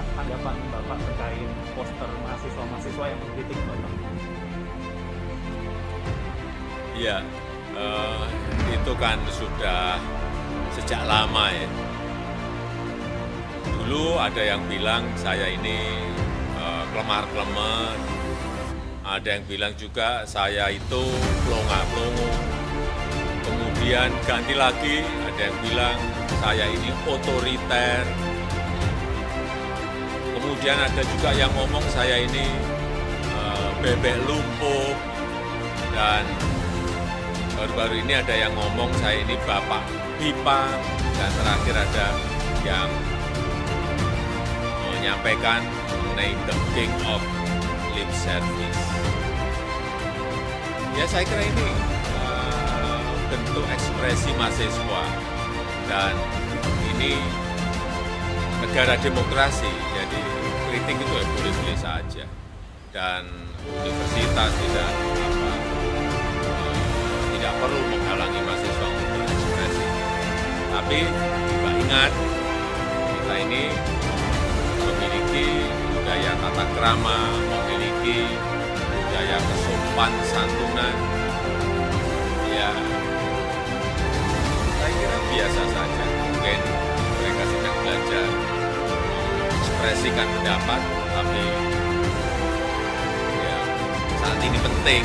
Pak tanggapan Bapak terkait poster mahasiswa-mahasiswa yang mengkritik Bapak? Iya, eh, itu kan sudah sejak lama ya. Dulu ada yang bilang saya ini eh, kelemar-kelemar, ada yang bilang juga saya itu pelongo-pelongo. Kemudian ganti lagi, ada yang bilang saya ini otoriter, Kemudian ada juga yang ngomong saya ini eh, bebek lumpuh dan baru-baru ini ada yang ngomong saya ini bapak pipa. Dan terakhir ada yang menyampaikan mengenai the king of lip service. Ya saya kira ini uh, bentuk ekspresi mahasiswa. Dan ini negara demokrasi, jadi kritik itu ya boleh-boleh saja dan universitas tidak apa eh, tidak perlu menghalangi mahasiswa untuk berekspresi. Tapi juga ingat kita ini memiliki budaya tata krama, memiliki budaya kesopan santunan. Ya, saya kira biasa saja. Mengekspresikan pendapat, tapi ya saat ini penting